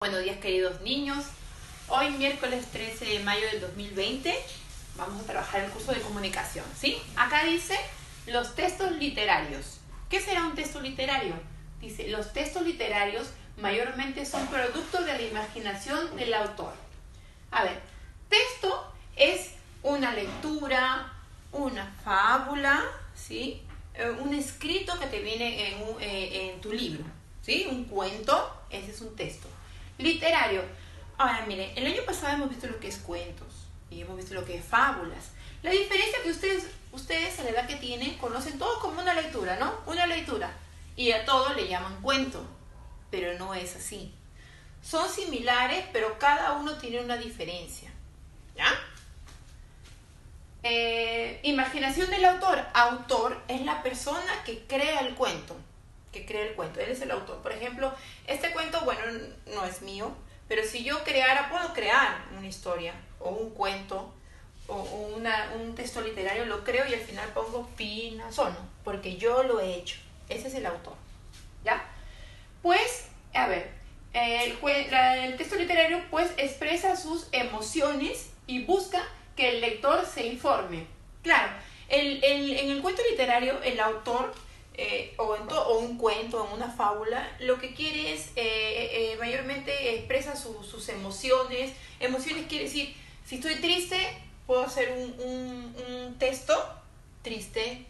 Buenos días queridos niños. Hoy miércoles 13 de mayo del 2020 vamos a trabajar el curso de comunicación, ¿sí? Acá dice los textos literarios. ¿Qué será un texto literario? Dice, los textos literarios mayormente son productos de la imaginación del autor. A ver, texto es una lectura, una fábula, ¿sí? Eh, un escrito que te viene en, eh, en tu libro, ¿sí? Un cuento, ese es un texto. Literario. Ahora, miren, el año pasado hemos visto lo que es cuentos y hemos visto lo que es fábulas. La diferencia que ustedes, ustedes a la edad que tienen, conocen todo como una lectura, ¿no? Una lectura. Y a todo le llaman cuento, pero no es así. Son similares, pero cada uno tiene una diferencia. ¿Ya? Eh, imaginación del autor. Autor es la persona que crea el cuento que crea el cuento. Él es el autor. Por ejemplo, este cuento, bueno, no es mío, pero si yo creara, puedo crear una historia o un cuento o una, un texto literario, lo creo y al final pongo Pina Sono, porque yo lo he hecho. Ese es el autor. ¿Ya? Pues, a ver, el, el texto literario pues expresa sus emociones y busca que el lector se informe. Claro, el, el, en el cuento literario el autor eh, o, o un cuento, en una fábula, lo que quiere es, eh, eh, mayormente expresa sus emociones. Emociones quiere decir, si estoy triste, puedo hacer un, un texto triste,